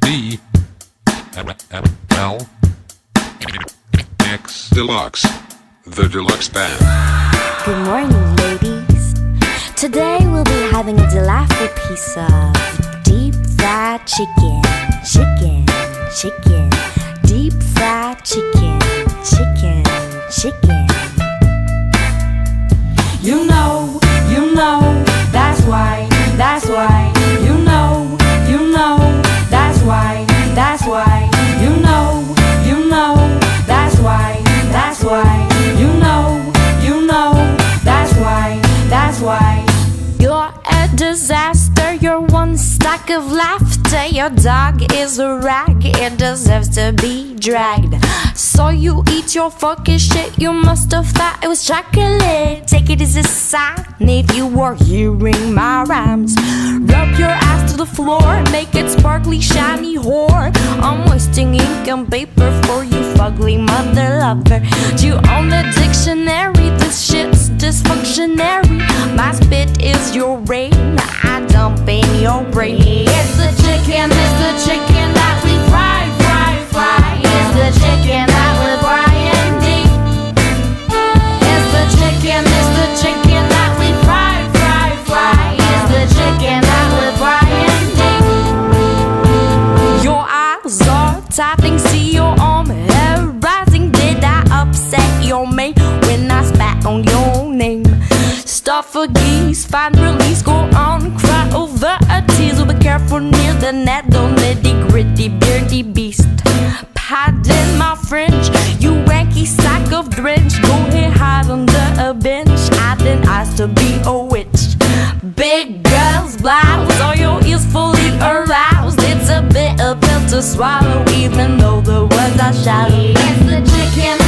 D L X Deluxe, the deluxe band. Good morning, ladies. Today we'll be having a delightful piece of deep fried chicken, chicken, chicken, deep fried chicken, chicken, chicken. You know, you know, that's why, that's why. Disaster, you're one stack of laughter. Your dog is a rag, it deserves to be dragged. So you eat your fucking shit, you must have thought it was chocolate. Take it as a sign if you were hearing my rhymes. Rub your ass to the floor, make it sparkly, shiny whore. I'm wasting ink and paper for you, fugly mother lover. Do you own the dictionary? This shit's dysfunctionary. My spit is your rain, I dump in your brain. It's the chicken, it's the chicken that we fry, fry, fry. It's the chicken that we fry and. It's the chicken, it's the chicken that we fry, fry, fry. It's the chicken that we fry and. Your eyes are tapping, Geese, find release, go on, cry over a tease. Well, be careful near the net, don't nitty gritty, beardy beast. Pardon my French, you wanky sack of drench. Go ahead, hide under a bench. I didn't ask to be a witch. Big girls, blouse, all your ears fully aroused. It's a bit of pill to swallow, even though the words are shallow. It's the chicken